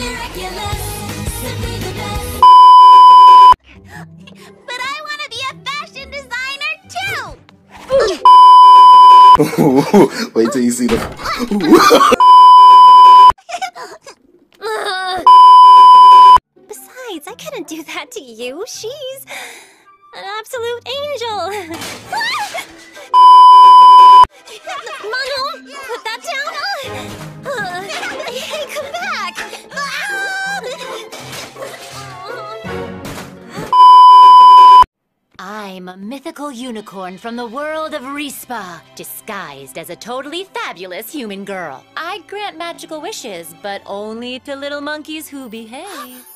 Miraculous, simply the best. But I want to be a fashion designer too! Wait till you see the. Besides, I couldn't do that to you. She's an absolute angel. mythical unicorn from the world of Respa, disguised as a totally fabulous human girl. I grant magical wishes, but only to little monkeys who behave.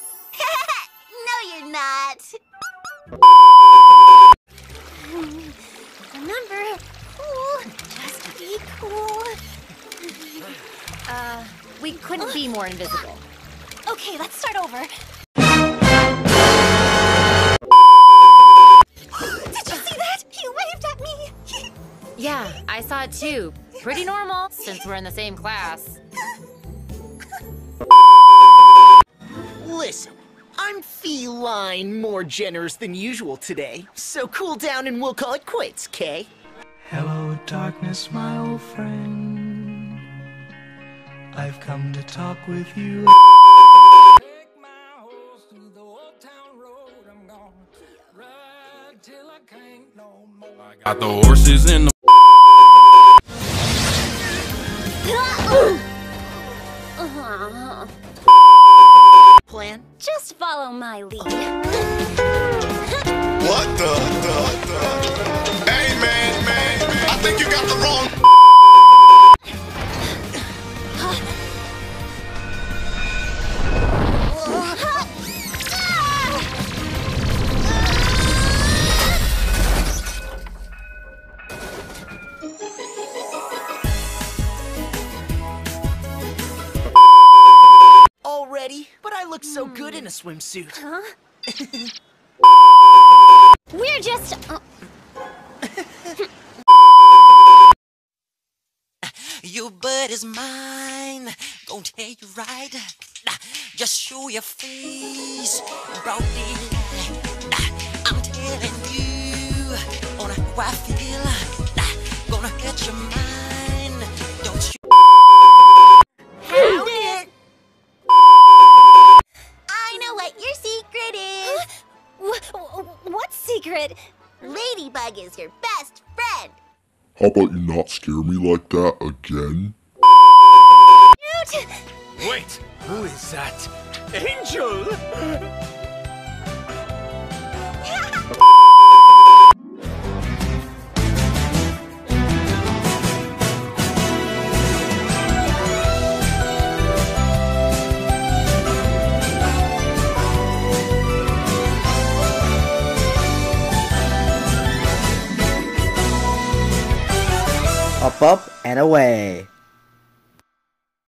no, you're not. Remember, cool. Just be cool. Uh, we couldn't be more invisible. Okay, let's start over. I saw it too. Pretty normal, since we're in the same class. Listen, I'm feline more generous than usual today, so cool down and we'll call it quits, Kay? Hello, darkness, my old friend. I've come to talk with you. Got the horses in the Plan? Just follow my lead. I look so good in a swimsuit. We're just. Uh, Your butt is mine. Gonna tell you right. Just show your face. Broad I'm telling you on how I feel. Secret? Ladybug is your best friend. How about you not scare me like that again? Wait, who is that? Angel! Up, up, and away.